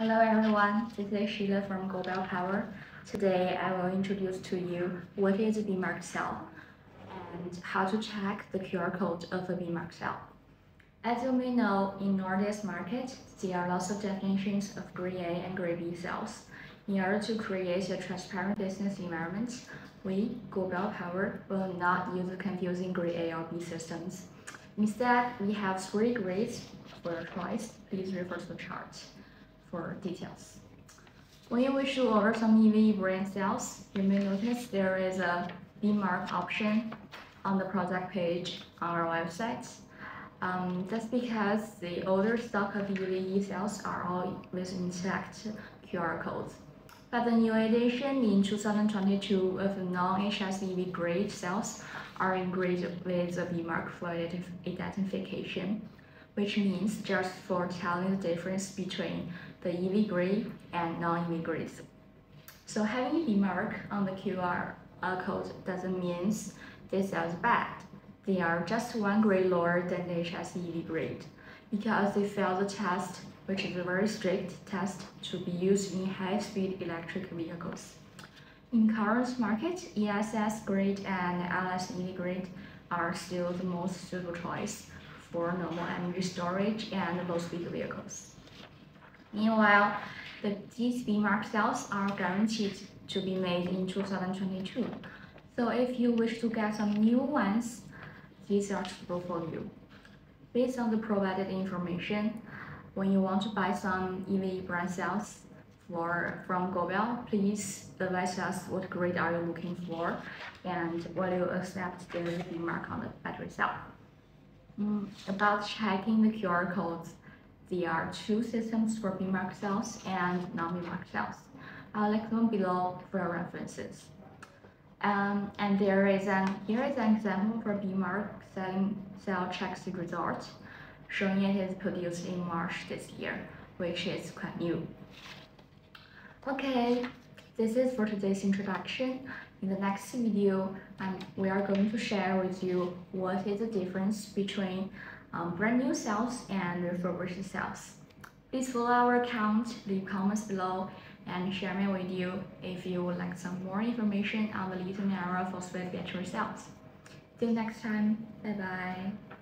Hello everyone, this is Sheila from Gobel Power. Today I will introduce to you what is a BMark cell and how to check the QR code of a BMark cell. As you may know, in Nordics market, there are lots of definitions of grade A and grade B cells. In order to create a transparent business environment, we, Gobel Power, will not use the confusing grade A or B systems. Instead, we have three grades for choice. Please refer to the chart for details. When you wish to order some EVE brand cells, you may notice there is a BMark option on the product page on our website. Um, that's because the older stock of EVE cells are all with intact QR codes. But the new edition in 2022 of non-HSEV grade cells are engraved with the BMark for identification, which means just for telling the difference between the EV grade and non-EV grades. So having a mark on the QR uh, code doesn't mean this is bad. They are just one grade lower than the HSEV grade because they failed the test, which is a very strict test to be used in high-speed electric vehicles. In current market, ESS grade and LSEV grade are still the most suitable choice for normal energy storage and low-speed vehicles. Meanwhile, the these BMark cells are guaranteed to be made in 2022. So if you wish to get some new ones, these are suitable for you. Based on the provided information, when you want to buy some EVE brand cells, for from Gobel, please advise us what grade are you looking for and will you accept the mark on the battery cell. Mm, about checking the QR codes, there are two systems for BMark cells and non-BMark cells. I'll link them below for references. Um, and there is an here is an example for BMark selling cell checks result, showing it is produced in March this year, which is quite new. Okay, this is for today's introduction. In the next video, um, we are going to share with you what is the difference between um, brand new cells and refurbished cells. Please follow our account, leave comments below, and share my video if you would like some more information on the lithium iron phosphate battery cells. Till next time, bye bye.